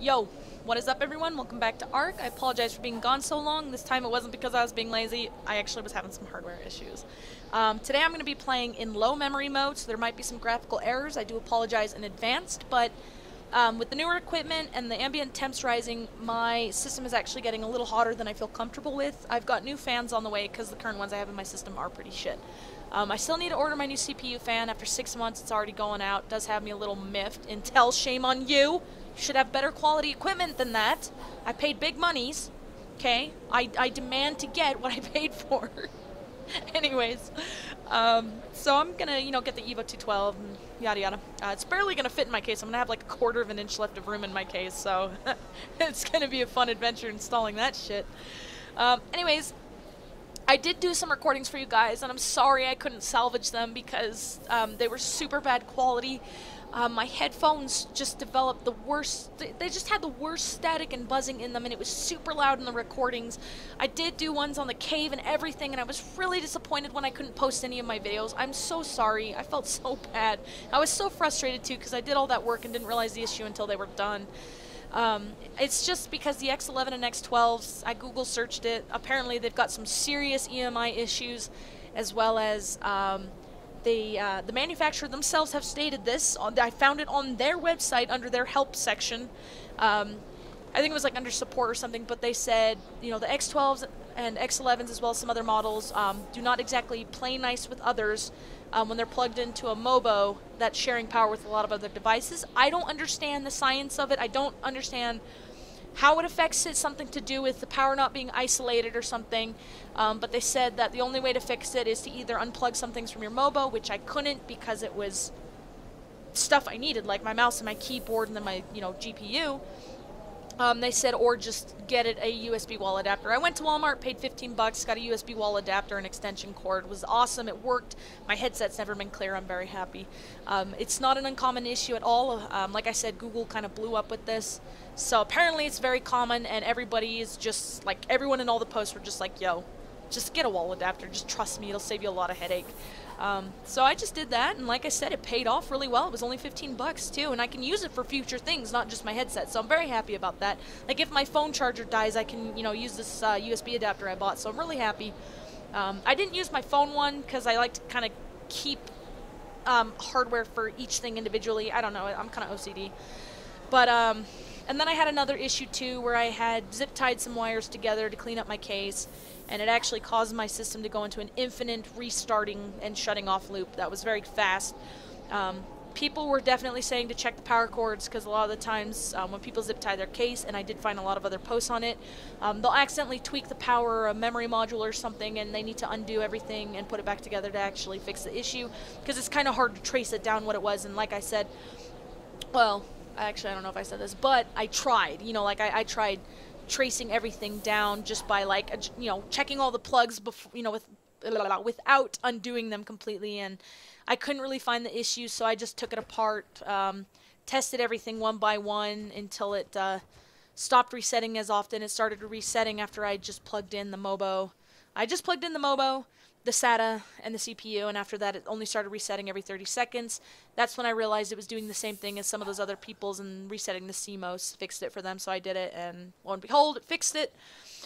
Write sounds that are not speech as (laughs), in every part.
Yo, what is up everyone? Welcome back to Ark. I apologize for being gone so long. This time it wasn't because I was being lazy. I actually was having some hardware issues. Um, today I'm going to be playing in low memory mode, so there might be some graphical errors. I do apologize in advance, but um, with the newer equipment and the ambient temps rising, my system is actually getting a little hotter than I feel comfortable with. I've got new fans on the way because the current ones I have in my system are pretty shit. Um, I still need to order my new CPU fan. After six months, it's already going out. Does have me a little miffed. Intel, shame on you. Should have better quality equipment than that. I paid big monies. Okay? I, I demand to get what I (laughs) paid for. (laughs) Anyways, um, so I'm gonna, you know, get the Evo 212 and yada yada. Uh, it's barely gonna fit in my case. I'm gonna have like a quarter of an inch left of room in my case, so (laughs) it's gonna be a fun adventure installing that shit. Um, anyways, I did do some recordings for you guys, and I'm sorry I couldn't salvage them because um, they were super bad quality. Um, my headphones just developed the worst, they just had the worst static and buzzing in them, and it was super loud in the recordings. I did do ones on the cave and everything, and I was really disappointed when I couldn't post any of my videos. I'm so sorry. I felt (laughs) so bad. I was so frustrated too because I did all that work and didn't realize the issue until they were done. Um, it's just because the X11 and X12s, I Google searched it. Apparently, they've got some serious EMI issues, as well as um, the uh, the manufacturer themselves have stated this. I found it on their website under their help section. Um, I think it was like under support or something, but they said you know the X12s and X11s as well as some other models um, do not exactly play nice with others um, when they're plugged into a MOBO that's sharing power with a lot of other devices. I don't understand the science of it. I don't understand how it affects it, something to do with the power not being isolated or something. Um, but they said that the only way to fix it is to either unplug some things from your MOBO, which I couldn't because it was stuff I needed, like my mouse and my keyboard and then my, you know, GPU. Um, they said, or just get it a USB wall adapter. I went to Walmart, paid 15 bucks, got a USB wall adapter and extension cord. It was awesome. It worked. My headset's never been clear. I'm very happy. Um, it's not an uncommon issue at all. Um, like I said, Google kind of blew up with this. So apparently it's very common, and everybody is just like everyone in all the posts were just like, "Yo, just get a wall adapter. Just trust me. It'll save you a lot of headache." Um, so I just did that, and like I said, it paid off really well. It was only 15 bucks too, and I can use it for future things, not just my headset. So I'm very happy about that. Like if my phone charger dies, I can you know use this uh, USB adapter I bought. So I'm really happy. Um, I didn't use my phone one because I like to kind of keep um, hardware for each thing individually. I don't know. I'm kind of OCD, but um, and then I had another issue too where I had zip tied some wires together to clean up my case and it actually caused my system to go into an infinite restarting and shutting off loop that was very fast. Um, people were definitely saying to check the power cords because a lot of the times um, when people zip tie their case, and I did find a lot of other posts on it, um, they'll accidentally tweak the power or a memory module or something, and they need to undo everything and put it back together to actually fix the issue because it's kind of hard to trace it down what it was. And like I said, well, actually I don't know if I said this, but I tried. You know, like I, I tried tracing everything down just by like you know checking all the plugs before you know with without undoing them completely and I couldn't really find the issues so I just took it apart um, tested everything one by one until it uh, stopped resetting as often it started resetting after I just plugged in the MOBO I just plugged in the MOBO the SATA and the CPU, and after that it only started resetting every 30 seconds. That's when I realized it was doing the same thing as some of those other people's and resetting the CMOS fixed it for them, so I did it, and lo and behold, it fixed it.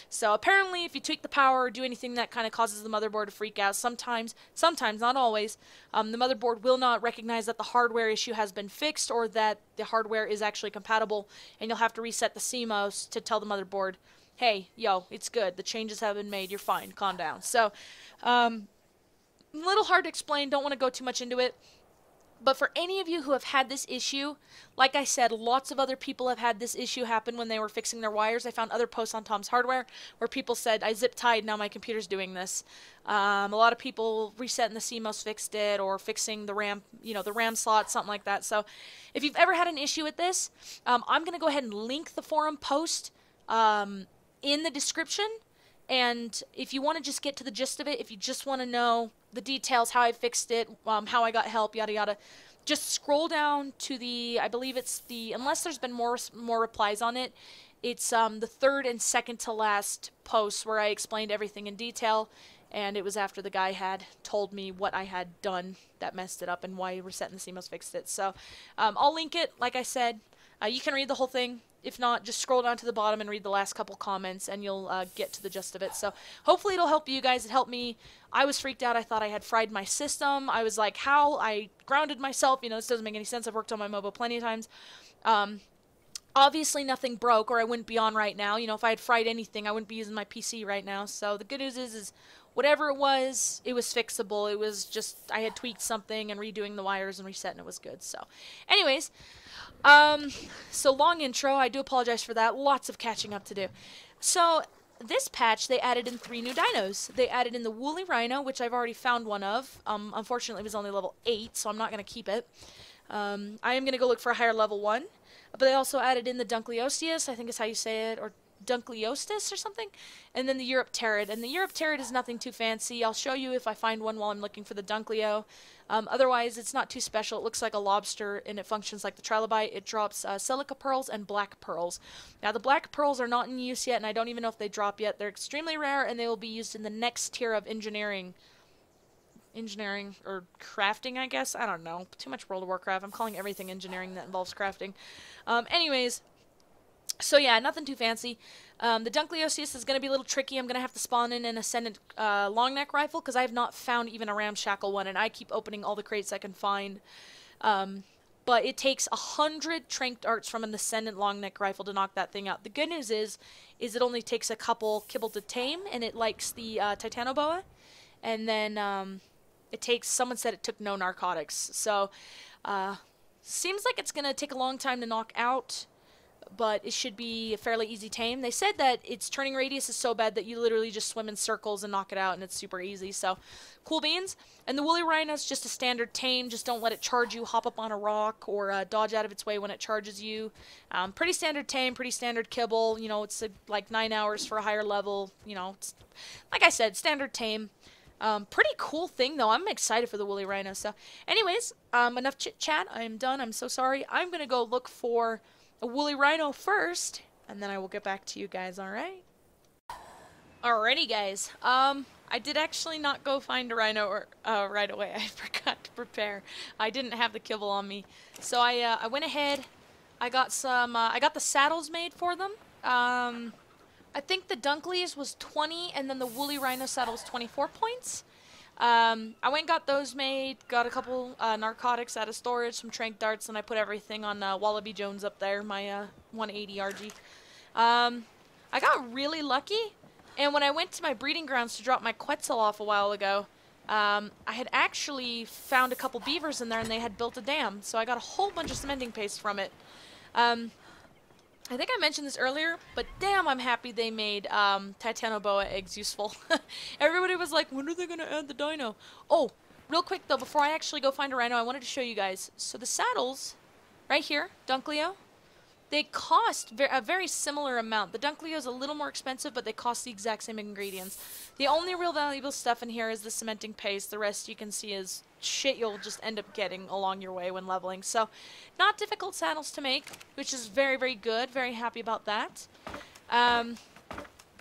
So apparently if you tweak the power or do anything that kind of causes the motherboard to freak out, sometimes, sometimes, not always, um, the motherboard will not recognize that the hardware issue has been fixed or that the hardware is actually compatible, and you'll have to reset the CMOS to tell the motherboard, hey, yo, it's good. The changes have been made. You're fine. Calm down. So, um, a little hard to explain. Don't want to go too much into it. But for any of you who have had this issue, like I said, lots of other people have had this issue happen when they were fixing their wires. I found other posts on Tom's Hardware where people said, I zip tied, now my computer's doing this. Um, a lot of people resetting the CMOS fixed it or fixing the RAM, you know, the RAM slot, something like that. So if you've ever had an issue with this, um, I'm going to go ahead and link the forum post um, in the description. And if you want to just get to the gist of it, if you just want to know the details, how I fixed it, um, how I got help, yada yada, just scroll down to the, I believe it's the, unless there's been more more replies on it, it's um, the third and second to last post where I explained everything in detail. And it was after the guy had told me what I had done that messed it up and why resetting the CMOS fixed it. So um, I'll link it, like I said. Uh, you can read the whole thing. If not, just scroll down to the bottom and read the last couple comments, and you'll uh, get to the gist of it. So hopefully it'll help you guys. It helped me. I was freaked out. I thought I had fried my system. I was like, how? I grounded myself. You know, this doesn't make any sense. I've worked on my MOBO plenty of times. Um, obviously nothing broke or I wouldn't be on right now. You know, if I had fried anything, I wouldn't be using my PC right now. So the good news is, is whatever it was, it was fixable. It was just, I had tweaked something and redoing the wires and resetting it was good. So anyways, um, so long intro. I do apologize for that. Lots of catching up to do. So this patch, they added in three new dinos. They added in the Woolly Rhino, which I've already found one of. Um, unfortunately, it was only level 8, so I'm not going to keep it. Um, I am going to go look for a higher level one. But they also added in the Dunkleosteus, I think is how you say it, or Dunkleostis or something, and then the Europe Eurypterid. And the Europe Eurypterid is nothing too fancy. I'll show you if I find one while I'm looking for the Dunkleo. Um, otherwise, it's not too special. It looks like a lobster, and it functions like the Trilobite. It drops uh, silica pearls and black pearls. Now, the black pearls are not in use yet, and I don't even know if they drop yet. They're extremely rare, and they will be used in the next tier of engineering. Engineering, or crafting, I guess? I don't know. Too much World of Warcraft. I'm calling everything engineering that involves crafting. Um, anyways, so yeah, nothing too fancy. Um, the Dunkleosteus is going to be a little tricky. I'm going to have to spawn in an Ascendant uh, long neck rifle because I have not found even a ramshackle one, and I keep opening all the crates I can find. Um, but it takes a hundred trank darts from an Ascendant long neck rifle to knock that thing out. The good news is, is it only takes a couple kibble to tame, and it likes the uh, Titanoboa, and then um, it takes. Someone said it took no narcotics, so uh, seems like it's going to take a long time to knock out but it should be a fairly easy tame. They said that its turning radius is so bad that you literally just swim in circles and knock it out, and it's super easy. So, cool beans. And the woolly rhino is just a standard tame. Just don't let it charge you, hop up on a rock, or uh, dodge out of its way when it charges you. Um, pretty standard tame, pretty standard kibble. You know, it's uh, like nine hours for a higher level. You know, like I said, standard tame. Um, pretty cool thing though. I'm excited for the woolly rhino. So, anyways, um, enough chit chat. I'm done. I'm so sorry. I'm gonna go look for a woolly rhino first, and then I will get back to you guys, alright? Alrighty, guys. Um, I did actually not go find a rhino or, uh, right away. (laughs) I forgot to prepare. I didn't have the kibble on me. So I, uh, I went ahead, I got some, uh, I got the saddles made for them. Um, I think the Dunkleys was 20, and then the Woolly Rhino saddle was 24 points. Um, I went and got those made, got a couple uh, narcotics out of storage, some trank darts, and I put everything on uh, Wallaby Jones up there, my uh, 180 Argy. Um, I got really lucky, and when I went to my breeding grounds to drop my Quetzal off a while ago, um, I had actually found a couple beavers in there, and they had built a dam, so I got a whole bunch of cementing paste from it. I think I mentioned this earlier, but damn, I'm happy they made um, Titanoboa eggs useful. (laughs) Everybody was like, when are they going to add the dino? Oh, real quick though, before I actually go find a rhino, I wanted to show you guys. So the saddles, right here, Dunkleo, they cost a very similar amount. The Dunkleo is a little more expensive, but they cost the exact same ingredients. The only real valuable stuff in here is the cementing paste. The rest you can see is shit you'll just end up getting along your way when leveling. So, not difficult saddles to make, which is very, very good. Very happy about that. Um,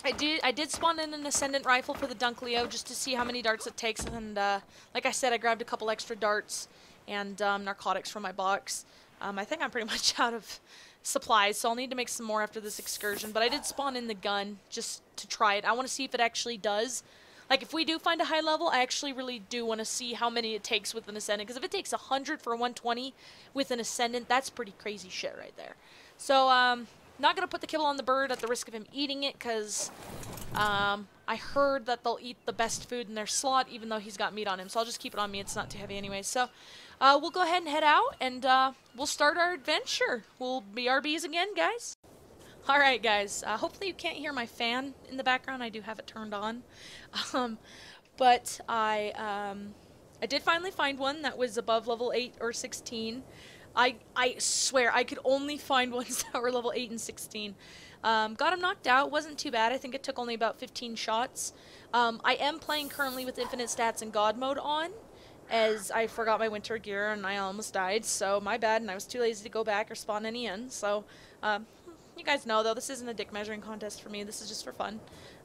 I did I did spawn in an Ascendant rifle for the Dunkleo just to see how many darts it takes, and uh, like I said, I grabbed a couple extra darts and um, narcotics from my box. Um, I think I'm pretty (laughs) much out of supplies, so I'll need to make some more after this excursion. But I did spawn in the gun just to try it. I want to see if it actually does. Like, if we do find a high level, I actually really do want to see how many it takes with an Ascendant. Because if it takes 100 for 120 with an Ascendant, that's pretty crazy shit right there. So, um, not going to put the kibble on the bird at the risk of him eating it, because um, I heard that they'll eat the best food in their slot, even though he's got meat on him. So I'll just keep it on me. It's not too heavy anyway. So, uh, we'll go ahead and head out and uh, we'll start our adventure. We'll be RBs again, guys. Alright, guys. Uh, hopefully you can't hear my fan in the background. I do have it turned on. (laughs) Um, but I, um, I did finally find one that was above level 8 or 16. I, I swear, I could only find (laughs) ones that were level 8 and 16. Um, got him knocked out. Wasn't too bad. I think it took only about 15 shots. Um, I am playing currently with infinite stats and god mode on as I forgot my winter gear and I almost died, so my bad, and I was too lazy to go back or spawn any in, so, um, you guys know, though, this isn't a dick measuring contest for me, this is just for fun.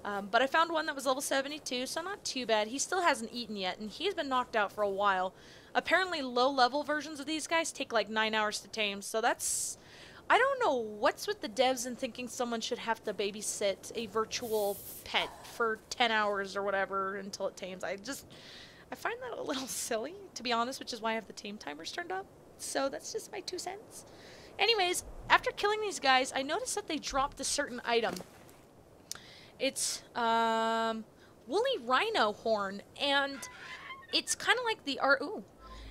Um, but I found one that was level 72, so not too bad. He still hasn't eaten yet, and he's been knocked out for a while. Apparently, low-level versions of these guys take like 9 hours to tame, so that's I don't know what's with the devs and thinking someone should have to babysit a virtual pet for 10 hours or whatever until it tames. I just, I find that a little (laughs) silly, to be honest, which is why I have the tame timers turned up. So that's just my two cents. Anyways, after killing these guys, I noticed that they dropped a certain item. It's, um, woolly rhino horn, and it's kind of like the, R ooh,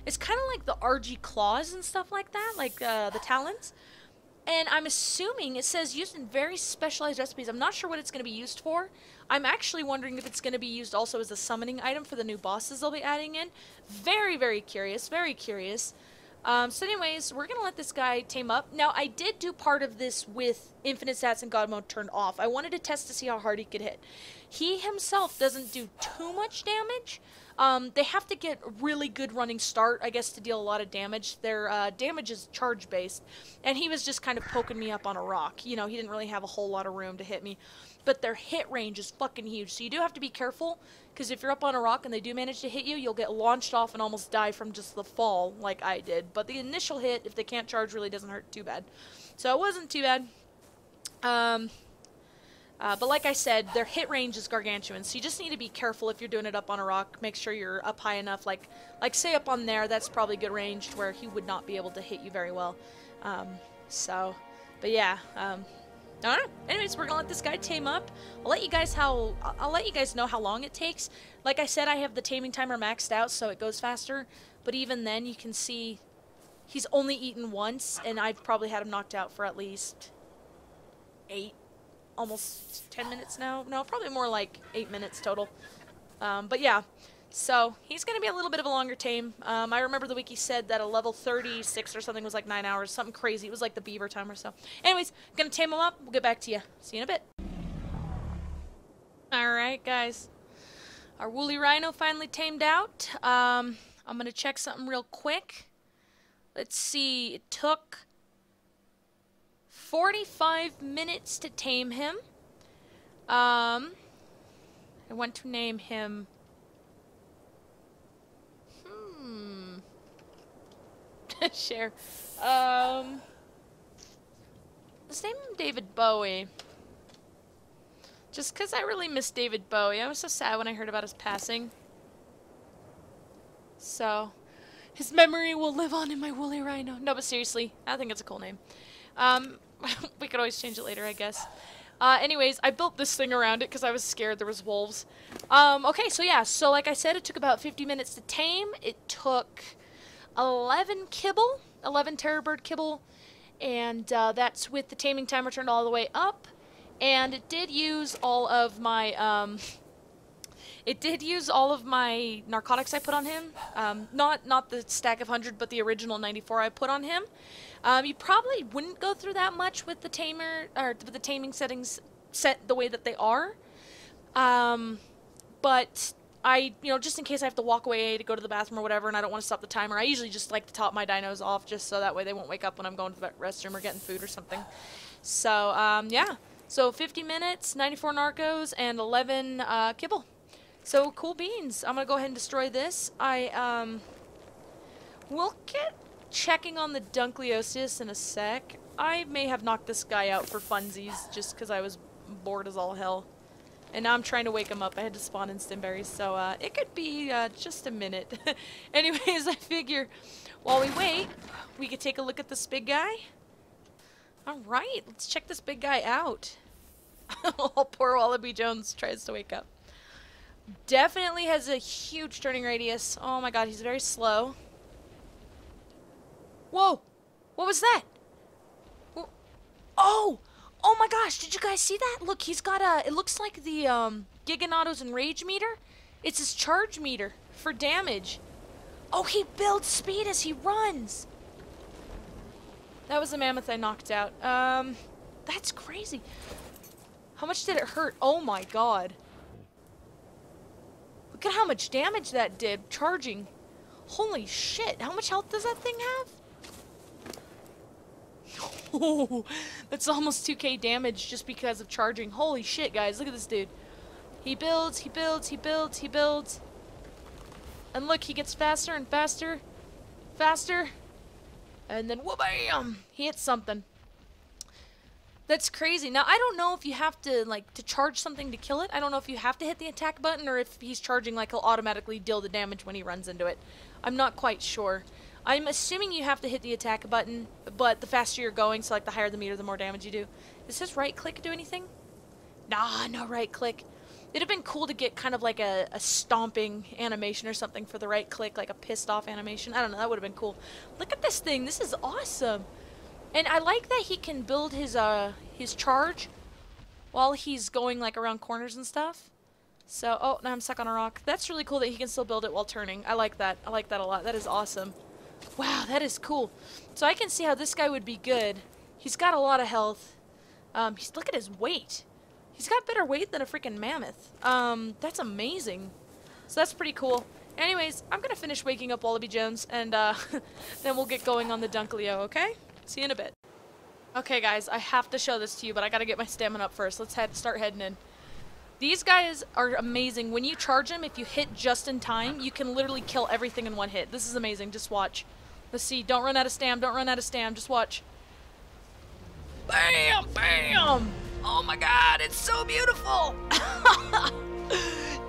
it's kind of like the Argy claws and stuff like that, like uh, the talons. And I'm assuming it says used in very specialized recipes. I'm not sure what it's going to be used for. I'm actually wondering if it's going to be used also as a summoning item for the new bosses they'll be adding in. Very, very curious. Very curious. Um, so anyways, we're going to let this guy tame up. Now, I did do part of this with Infinite Stats and God Mode turned off. I wanted to test to see how hard he could hit. He himself doesn't do too much damage, um, they have to get really good running start, I guess, to deal a lot of damage. Their uh, damage is charge based, and he was just kind of poking me up on a rock. You know, he didn't really have a whole lot of room to hit me, but their hit range is fucking huge. So you do have to be careful, because if you're up on a rock and they do manage to hit you, you'll get launched off and almost die from just the fall, like I did. But the initial hit, if they can't charge, really doesn't hurt too bad. So it wasn't too bad. Um, uh, but like I said, their hit range is gargantuan, so you just need to be careful if you're doing it up on a rock. Make sure you're up high enough, like like say up on there, that's probably good range where he would not be able to hit you very well. Um, so, but yeah, um, I don't know. Anyways, we're gonna let this guy tame up. I'll let you guys how I'll let you guys know how long it takes. Like I said, I have the taming timer maxed out, so it goes faster. But even then, you can see he's only eaten once, and I've probably had him knocked out for at least eight almost 10 minutes now. No, probably more like 8 minutes total. Um, but yeah, so he's going to be a little bit of a longer tame. Um, I remember the wiki said that a level 36 or something was like 9 hours, something crazy. It was like the beaver time or so. Anyways, going to tame him up. We'll get back to you. See you in a bit. Alright, guys. Our woolly rhino finally tamed out. Um, I'm going to check something real quick. Let's see. It took 45 minutes to tame him. Um, I want to name him... Hmm. (laughs) Share. Um, let's name him David Bowie. Just because I really miss David Bowie. I was so sad when I heard about his passing. So, his memory will live on in my woolly rhino. No, but seriously, I think it's a cool name. Um, (laughs) we could always change it later, I guess. Uh, anyways, I built this thing around it because I was scared there was wolves. Um, okay, so yeah, so like I said, it took about 50 minutes to tame. It took 11 kibble, 11 terror bird kibble, and uh, that's with the taming timer turned all the way up. And it did use all of my, um, it did use all of my narcotics I put on him. Um, not not the stack of 100, but the original 94 I put on him. Um, you probably wouldn't go through that much with the tamer or with the taming settings set the way that they are. Um, but I, you know, just in case I have to walk away to go to the bathroom or whatever, and I don't want to stop the timer, I usually just like to top my dinos off just so that way they won't wake up when I'm going to the restroom or getting food or something. So, um, yeah. So 50 minutes, 94 narcos, and 11 uh, kibble. So cool beans. I'm gonna go ahead and destroy this. I um, will get checking on the Dunkleosteus in a sec. I may have knocked this guy out for funsies just because I was bored as all hell. And now I'm trying to wake him up. I had to spawn in Stimberries, so uh, it could be uh, just a minute. (laughs) Anyways, (laughs) I figure while we wait, we could take a look at this big guy. Alright, let's check this big guy out. (laughs) poor Wallaby Jones tries to wake up. Definitely has a huge turning radius. Oh my god, he's very slow. Whoa! What was that? Oh! Oh my gosh, did you guys see that? Look, he's got a, it looks like the um, Giganotos and Rage meter. It's his charge meter for damage. Oh, he builds speed as he runs. That was the mammoth I knocked out. Um, that's crazy. How much did it hurt? Oh my god. Look at how much damage that did, charging. Holy shit, how much health does that thing have? (laughs) Oh, that's almost 2k damage just because of charging. Holy shit, guys. Look at this dude. He builds, he builds, he builds, he builds. And look, he gets faster and faster. Faster. And then, whoa, bam! He hits something. That's crazy. Now I don't know if you have to like to charge something to kill it. I don't know if you have to hit the attack button or if he's charging like he'll automatically deal the damage when he runs into it. I'm not quite sure. I'm assuming you have to hit the attack button, but the faster you're going, so like the higher the meter, the more damage you do. Does his right click do anything? Nah, no right click. It'd have been cool to get kind of like a, a stomping animation or something for the right click, like a pissed off animation. I don't know, that would have been cool. Look at this thing, this is awesome. And I like that he can build his uh his charge while he's going like around corners and stuff. So, oh, now I'm stuck on a rock. That's really cool that he can still build it while turning. I like that. I like that a lot. That is awesome. Wow, that is cool. So I can see how this guy would be good. He's got a lot of health. Um, he's, look at his weight. He's got better weight than a freaking mammoth. Um, that's amazing. So that's pretty cool. Anyways, I'm going to finish waking up Wallaby Jones, and uh, (laughs) then we'll get going on the Dunkleo, okay? See you in a bit. Okay, guys, I have to show this to you, but I got to get my stamina up first. Let's head start heading in. These guys are amazing. When you charge them, if you hit just in time, you can literally kill everything in one hit. This is amazing. Just watch. Let's see. Don't run out of stam. Don't run out of stam. Just watch. Bam! Bam! Oh my god, it's so beautiful! (laughs)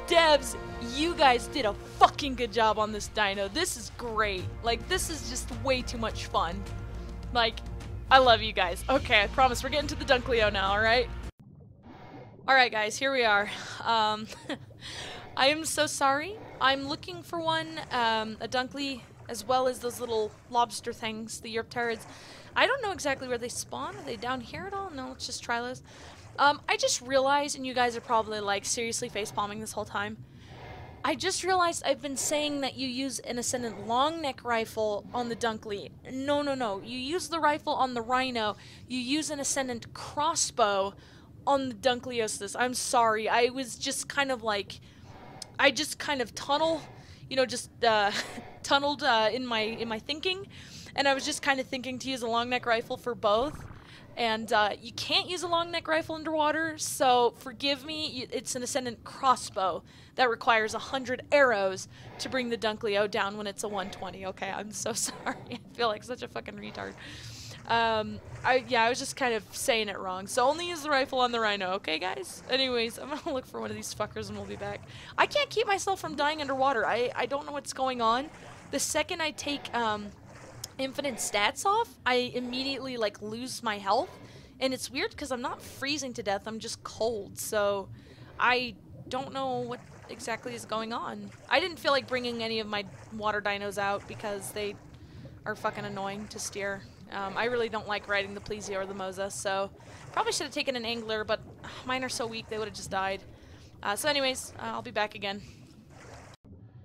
Devs, you guys did a fucking good job on this dino. This is great. Like, this is just way too much fun. Like, I love you guys. Okay, I promise we're getting to the Dunkleo now, alright? Alright guys, here we are. Um, (laughs) I am so sorry. I'm looking for one, um, a Dunkley, as well as those little lobster things, the Eurypterids. I don't know exactly where they spawn. Are they down here at all? No, let's just try those. Um, I just realized, and you guys are probably like seriously face palming this whole time. I just realized I've been saying that you use an Ascendant long neck rifle on the Dunkley. No, no, no. You use the rifle on the Rhino. You use an Ascendant crossbow on the Dunkleosteus. I'm sorry. I was just kind of like, I just kind of tunnel, you know, just uh, (laughs) tunneled uh, in my in my thinking and I was just kind of thinking to use a long neck rifle for both. And uh, you can't use a long neck rifle underwater, so forgive me, it's an Ascendant crossbow that requires 100 arrows to bring the Dunkleo down when it's a 120. Okay, I'm so (laughs) sorry. I feel like such a fucking retard. Um, I yeah, I was just kind of saying it wrong. So only use the rifle on the Rhino, okay, guys? Anyways, I'm gonna look for one of these fuckers and we'll be back. I can't keep myself from dying underwater. I I don't know what's going on. The second I take um infinite stats off, I immediately like lose my health. And it's weird because I'm not freezing to death, I'm just cold. So I don't know what exactly is going on. I didn't feel like bringing any of my water dinos out because they are fucking annoying to steer. Um, I really don't like riding the Plesio or the Mosa, so probably should have taken an Angler, but (sighs) mine are so weak they would have just died. Uh, so anyways, uh, I'll be back again.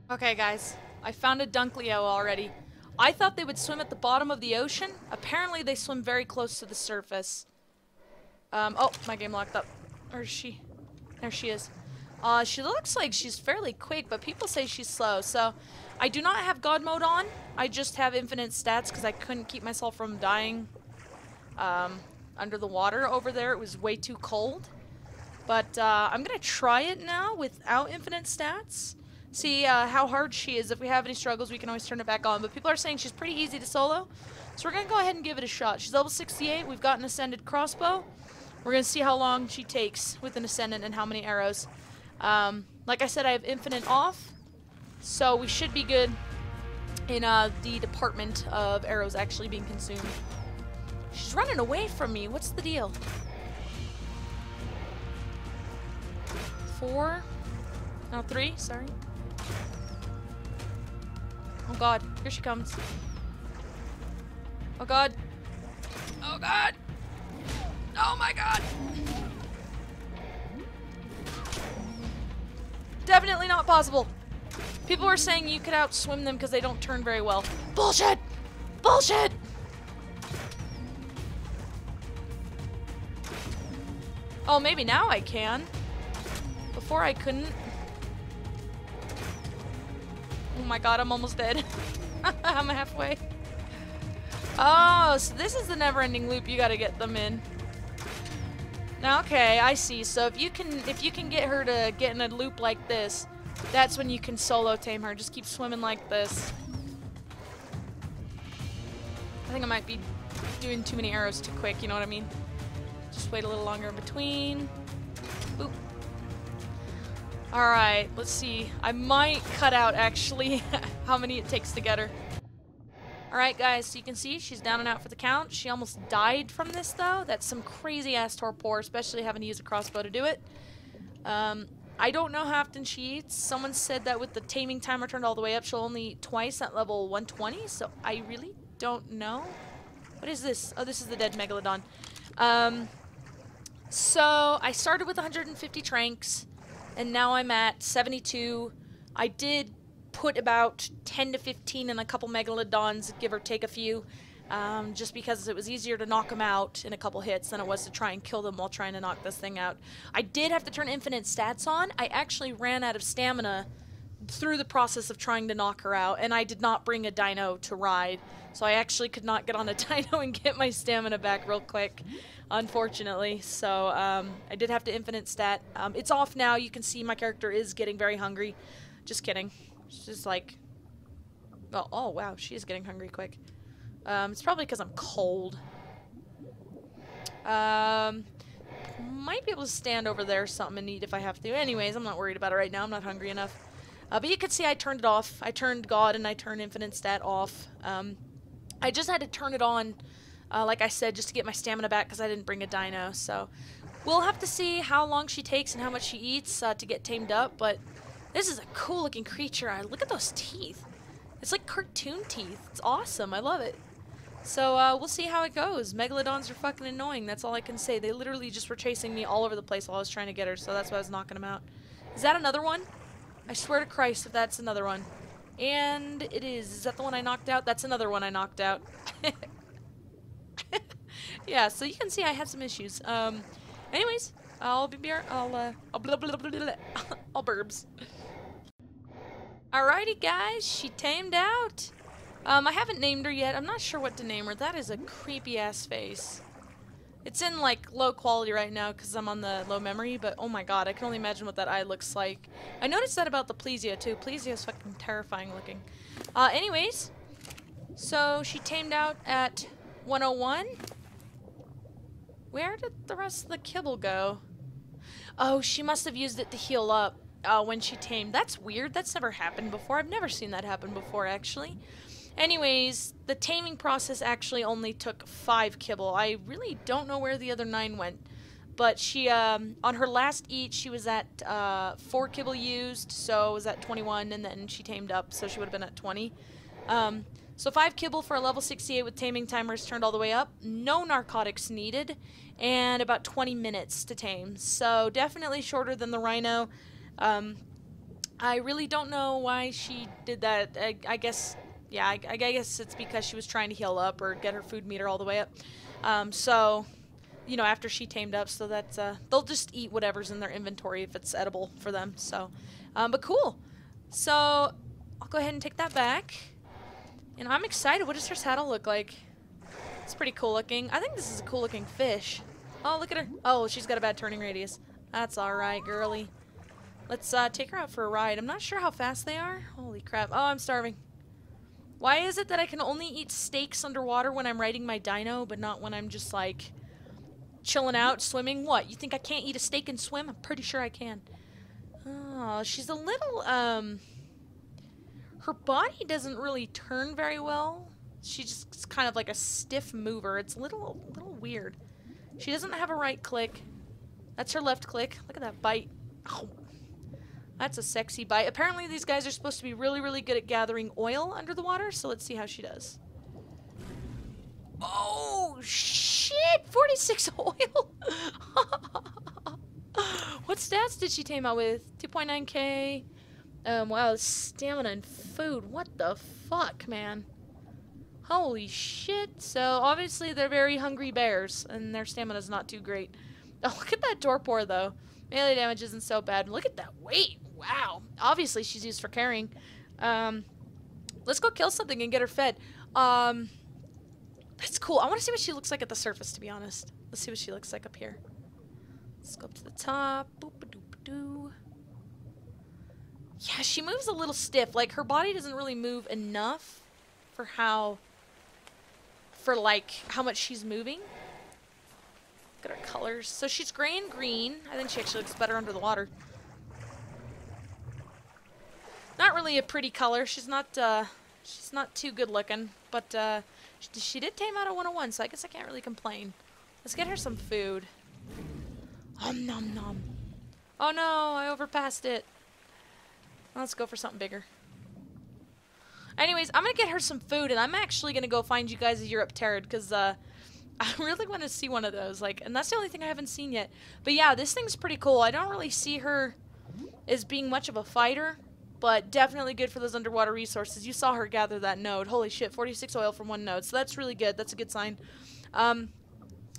Okay guys, I found a Dunkleo already. I thought they would swim at the bottom of the ocean. Apparently they swim very close to the surface. Um, oh, my game locked up. Where is she? There she is. Uh, she looks like she's fairly quick, but people say she's slow. So, I do not have God mode on. I just have infinite stats because I couldn't keep myself from dying um, under the water over there. It was way too cold. But uh, I'm going to try it now without infinite stats see uh, how hard she is. If we have any struggles, we can always turn it back on. But people are saying she's pretty easy to solo. So we're going to go ahead and give it a shot. She's level 68. We've got an Ascended crossbow. We're going to see how long she takes with an Ascendant and how many arrows. Um, like I said, I have Infinite off. So we should be good in uh, the department of arrows actually being consumed. She's running away from me. What's the deal? Four. No, three. Sorry. Oh god, here she comes. Oh god. Oh god! Oh my god! Definitely not possible. People were saying you could outswim them because they don't turn very well. Bullshit! Bullshit! Oh, maybe now I can. Before I couldn't. Oh my god, I'm almost dead. (laughs) I'm halfway. Oh, so this is the never-ending loop. You gotta get them in. Now, okay, I see. So if you can, if you can get her to get in a loop like this, that's when you can solo tame her. Just keep swimming like this. I think I might be doing too many arrows too quick. You know what I mean? Just wait. a little longer in between. Alright, let's see. I might cut out, actually, (laughs) how many it takes to get her. Alright, guys, so you can see she's down and out for the count. She almost died from this, though. That's some crazy-ass torpor, especially having to use a crossbow to do it. Um, I don't know how often she eats. Someone said that with the taming timer turned all the way up, she'll only eat twice at level 120, so I really don't know. What is this? Oh, this is the dead Megalodon. Um, so I started with 150 tranks, and now I'm at 72. I did put about 10 to 15 in a couple Megalodons, give or take a few, um, just because it was easier to knock them out in a couple hits than it was to try and kill them while trying to knock this thing out. I did have to turn infinite stats on. I actually ran out of stamina through the process of trying to knock her out, and I did not bring a dino to ride, so I actually could not get on a (laughs) dino and get my stamina back real quick, unfortunately. So um, I did have to infinite stat. Um, it's off now. You can see my character is getting very hungry. Just kidding. She's just like, oh, oh wow, she's getting hungry quick. Um, it's probably because I'm cold. Um, might be able to stand over there something and eat if I have to. Anyways, I'm not worried about it right now. I'm not hungry enough. Uh, but you can see I turned it off. I turned God and I turned Infinite Stat off. Um, I just had to turn it on, uh, like I said, just to get my stamina back because I didn't bring a dino. So we'll have to see how long she takes and how much she eats uh, to get tamed up. But this is a cool looking creature. I, look at those teeth. It's like cartoon teeth. It's awesome. I love it. So uh, we'll see how it goes. Megalodons are fucking annoying. That's all I can say. They literally just were chasing me all over the place while I was trying to get her. So that's why I was knocking them out. Is that another one? I swear to Christ if that's another one. And it is. Is that the one I knocked out? That's another one I knocked out. yeah, so you can see I have some issues. Um, anyways, I'll be here. I'll, uh, I'll blah, blah, blah, blah, I'll burbs. Alrighty, guys. She tamed out. Um, I haven't named her yet. I'm not sure what to name her. That is a creepy-ass face. It's in, like, low quality right now because I'm on the low memory, but oh my god, I can only imagine what that eye looks like. I noticed that about the Plesia, too. Plesia is fucking terrifying looking. Uh, anyways, so she tamed out at 101. Where did the rest of the kibble go? Oh, she must have used it to heal up uh, when she tamed. That's weird. That's never happened before. I've never seen that happen before, actually. Anyways, the taming process actually only took five kibble. I really don't know where the other nine went. But she, um, on her last eat, she was at uh, four kibble used, so was at 21, and then she tamed up, so she would have been at 20. Um, so five kibble for a level 68 with taming timers turned all the way up. No narcotics needed, and about 20 minutes to tame. So definitely shorter than the rhino. Um, I really don't know why she did that. I, I guess yeah, I, I, guess it's because she was trying to heal up or get her food meter all the way up. Um, so, you know, after she tamed up, so that uh, they'll just eat whatever's in their inventory if it's edible for them. So, um, but cool. So, I'll go ahead and take that back. And I'm excited. What does her saddle look like? It's pretty cool looking. I think this is a cool looking fish. Oh, look at her. Oh, she's got a bad turning radius. That's alright, girly. Let's uh, take her out for a ride. I'm not sure how fast they are. Holy crap. Oh, I'm starving. Why is it that I can only eat steaks underwater when I'm riding my dino, but not when I'm just like chilling out, swimming? What? You think I can't eat a steak and swim? I'm pretty sure I can. Oh, she's a little, um... Her body doesn't really turn very well. She's just kind of like a stiff mover. It's a little, little weird. She doesn't have a right click. That's her left click. Look at that bite. Oh, that's a sexy bite. Apparently these guys are supposed to be really, really good at gathering oil under the water, so let's see how she does. Oh, shit! 46 (laughs) oil! (laughs) what stats did she tame out with? 2.9k. Um, wow, stamina and food. What the fuck, man? Holy shit. So, obviously they're very hungry bears, and their stamina's not too great. (laughs) Oh, look at that Torpor, though. Melee damage isn't so bad. Look at that weight. Wow. Obviously, she's used for carrying. Um, let's go kill something and get her fed. Um, that's cool. I want to see what she looks like at the surface, to be honest. Let's see what she looks like up here. Let's go up to the top. Boop -a -doop -a -doo. Yeah, she moves a little stiff. Like, her body doesn't really move enough for how... For, like, how much she's moving. Look at her colors. So she's gray and green. I think she actually looks better under the water. Not really a pretty color. She's not, uh, she's not too good looking. But, uh, she, she did tame out a 101, so I guess I can't really complain. Let's get her some food. Om nom nom. Oh no, I overpassed it. Let's go for something bigger. Anyways, I'm gonna get her some food, and I'm actually gonna go find you guys a Eurypterid, because, uh, (laughs) I really want to see one of those, like, and that's the only thing I haven't seen yet. But yeah, this thing's pretty cool. I don't really see her as being much of a fighter, but definitely good for those underwater resources. You saw her gather that node. Holy shit, 46 oil from one node, so that's really good. That's a good sign. Um,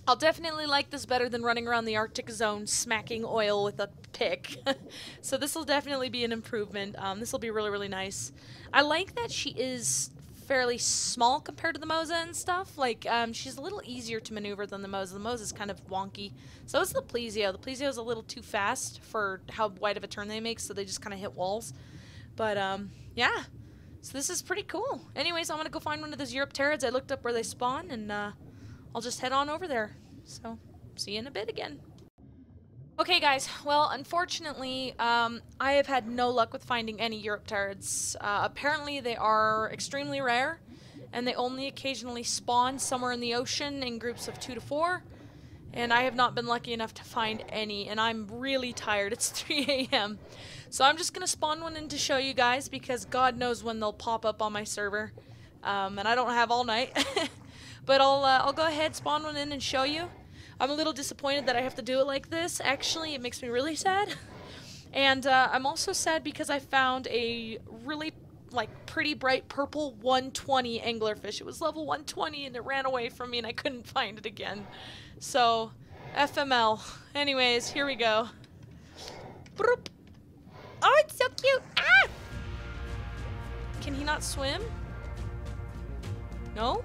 I'll definitely like this better than running around the Arctic zone smacking oil with a pick. (laughs) so this will definitely be an improvement. Um, this will be really, really nice. I like that she is fairly small compared to the Mosa and stuff. Like, um, she's a little easier to maneuver than the Mosa. The Mosa is kind of wonky. So is the Plesio. The Plesio is a little too fast for how wide of a turn they make, so they just kind of hit walls. But, um, yeah. So this is pretty cool. Anyways, I'm to go find one of those Eurypterids. I looked up where they spawn, and, uh, I'll just head on over there. So, see you in a bit again. Okay, guys. Well, unfortunately, um, I have had no luck with finding any Eurypterids. Uh, apparently, they are extremely rare, and they only occasionally spawn somewhere in the ocean in groups of two to four. And I have not been lucky enough to find any, and I'm really tired. It's (laughs) 3 a.m. So I'm just going to spawn one in to show you guys, because God knows when they'll pop up on my server. Um, and I don't have all night. (laughs) But I'll, uh, I'll go ahead, spawn one in and show you. I'm a little disappointed that I have to do it like this. Actually, it makes me really sad. (laughs) And uh, I'm also sad because I found a really like pretty bright purple 120 anglerfish. It was level 120 and it ran away from me and I couldn't (laughs) find it again. So, FML. Anyways, here we go. Broop. Oh, it's so cute. Ah! Can he not swim? No?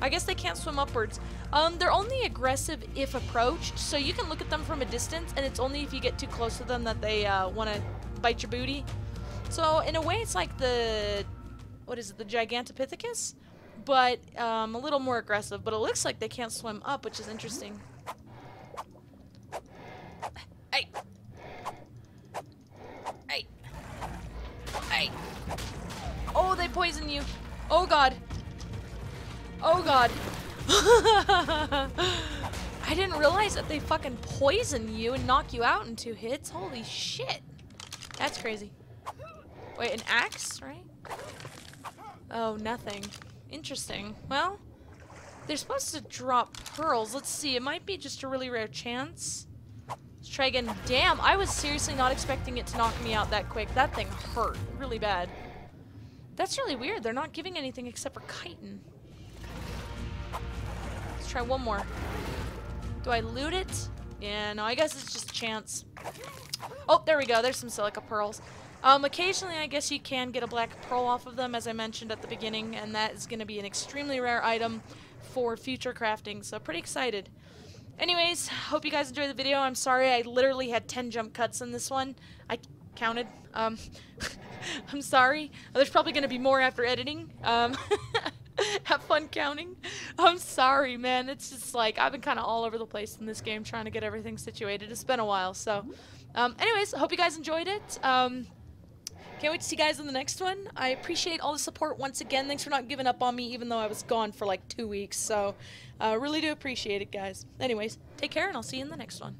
I guess they can't swim upwards. Um, they're only aggressive if approached, so you can look at them from a distance, and it's only if you get too close to them that they uh, want to bite your booty. So in a way, it's like the, what is it, the Gigantopithecus? But um, a little more aggressive, but it looks like they can't swim up, which is interesting. Hey! Hey! Oh, they poison you! Oh god! Oh god. (laughs) I didn't realize that they fucking poison you and knock you out in two hits. Holy shit. That's crazy. Wait, an axe, right? Oh, nothing. Interesting. Well, they're supposed to drop pearls. Let's see. It might be just a really rare chance. Again. Damn, I was seriously not expecting it to knock me out that quick. That thing hurt really bad. That's really weird. They're not giving anything except for chitin Let's try one more. Do I loot it? Yeah, no, I guess it's just chance. Oh, there we go. There's some silica pearls. Um, occasionally, I guess you can get a black pearl off of them, as I mentioned at the beginning, and that is going to be an extremely rare item for future crafting, so pretty excited. Anyways, hope you guys enjoyed the video. I'm sorry I literally had 10 jump cuts in this one. I counted. Um, (laughs) I'm sorry. There's probably going to be more after editing. Um, (laughs) have fun counting. I'm sorry, man. It's just like I've been kind of all over the place in this game trying to get everything situated. It's been a while. So, um, anyways, hope you guys enjoyed it. Um, can't wait to see you guys in the next one. I appreciate all the support once again. Thanks for not giving up on me, even though I was gone for like two weeks. So, uh, really do appreciate it, guys. Anyways, take care, and I'll see you in the next one.